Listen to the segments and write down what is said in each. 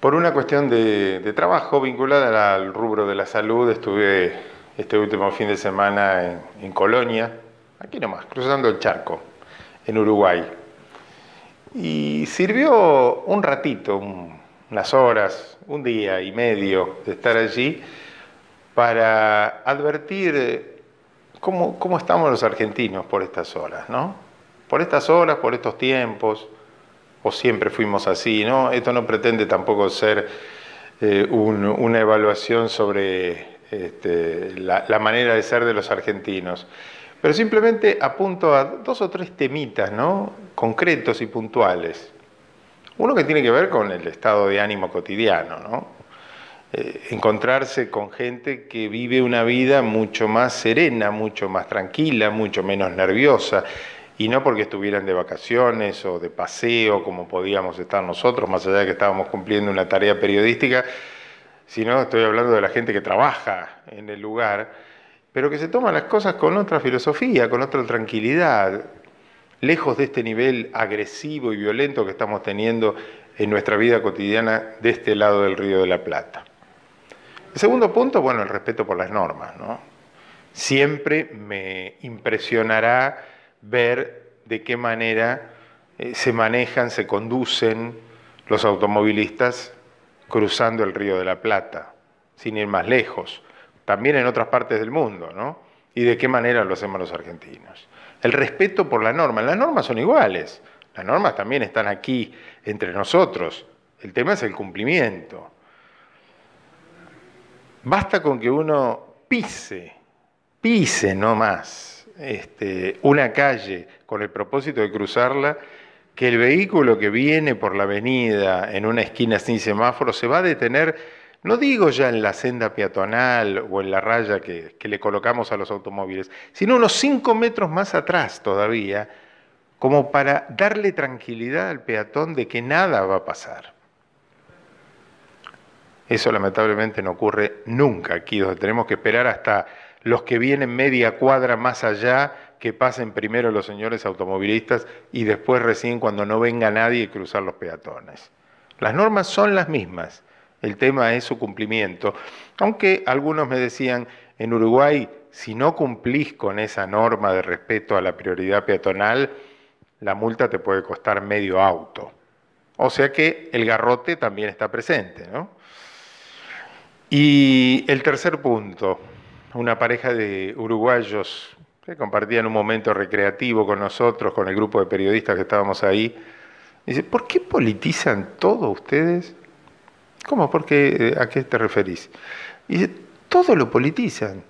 Por una cuestión de, trabajo vinculada al rubro de la salud, estuve este último fin de semana en, Colonia, aquí nomás, cruzando el charco, en Uruguay. Y sirvió un ratito, unas horas, un día y medio de estar allí para advertir cómo, cómo estamos los argentinos por estas horas, ¿no? Por estas horas, por estos tiempos siempre fuimos así, ¿no? Esto no pretende tampoco ser eh, una evaluación sobre este, la, manera de ser de los argentinos, pero simplemente apunto a dos o tres temitas, ¿no? Concretos y puntuales. Uno que tiene que ver con el estado de ánimo cotidiano, ¿no? Eh, encontrarse con gente que vive una vida mucho más serena, mucho más tranquila, mucho menos nerviosa, y no porque estuvieran de vacaciones o de paseo como podíamos estar nosotros, más allá de que estábamos cumpliendo una tarea periodística, sino estoy hablando de la gente que trabaja en el lugar, pero que se toma las cosas con otra filosofía, con otra tranquilidad, lejos de este nivel agresivo y violento que estamos teniendo en nuestra vida cotidiana de este lado del Río de la Plata. El segundo punto, bueno, el respeto por las normas, ¿no? Siempre me impresionará ver de qué manera eh, se manejan, se conducen los automovilistas cruzando el río de la Plata, sin ir más lejos, también en otras partes del mundo, ¿no? Y de qué manera lo hacemos los argentinos. El respeto por la norma, las normas son iguales, las normas también están aquí entre nosotros, el tema es el cumplimiento. Basta con que uno pise, pise no más este, una calle con el propósito de cruzarla, que el vehículo que viene por la avenida en una esquina sin semáforo se va a detener, no digo ya en la senda peatonal o en la raya que, que le colocamos a los automóviles, sino unos cinco metros más atrás todavía, como para darle tranquilidad al peatón de que nada va a pasar. Eso lamentablemente no ocurre nunca aquí, donde tenemos que esperar hasta los que vienen media cuadra más allá, que pasen primero los señores automovilistas y después recién cuando no venga nadie cruzar los peatones. Las normas son las mismas, el tema es su cumplimiento, aunque algunos me decían, en Uruguay, si no cumplís con esa norma de respeto a la prioridad peatonal, la multa te puede costar medio auto. O sea que el garrote también está presente, ¿no? Y el tercer punto, una pareja de uruguayos que compartían un momento recreativo con nosotros, con el grupo de periodistas que estábamos ahí. Dice, ¿por qué politizan todo ustedes? ¿Cómo? ¿Por qué? ¿A qué te referís? dice, todo lo politizan.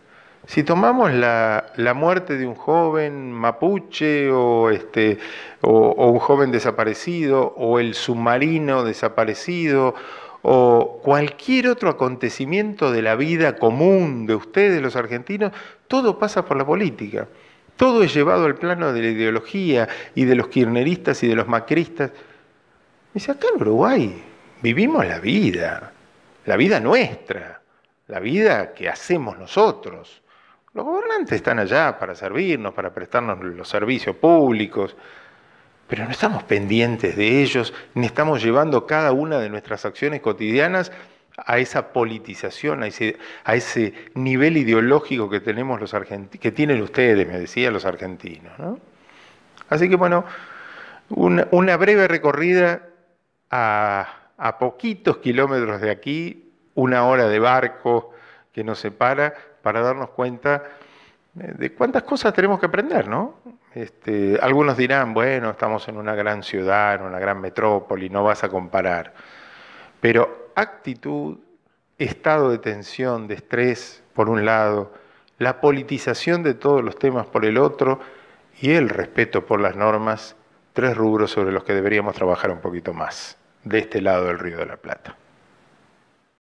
Si tomamos la, muerte de un joven mapuche o, este, o un joven desaparecido o el submarino desaparecido o cualquier otro acontecimiento de la vida común de ustedes, los argentinos, todo pasa por la política. Todo es llevado al plano de la ideología y de los kirchneristas y de los macristas. Dice, acá en Uruguay vivimos la vida, la vida nuestra, la vida que hacemos nosotros. Los gobernantes están allá para servirnos, para prestarnos los servicios públicos, pero no estamos pendientes de ellos, ni estamos llevando cada una de nuestras acciones cotidianas a esa politización, a ese, nivel ideológico que tenemos los que tienen ustedes, me decían los argentinos. Así que bueno, una, breve recorrida a, poquitos kilómetros de aquí, una hora de barco que nos separa para darnos cuenta de cuántas cosas tenemos que aprender, ¿no? Este, algunos dirán, bueno, estamos en una gran ciudad, en una gran metrópoli, no vas a comparar. Pero actitud, estado de tensión, de estrés, por un lado, la politización de todos los temas por el otro y el respeto por las normas, tres rubros sobre los que deberíamos trabajar un poquito más, de este lado del Río de la Plata.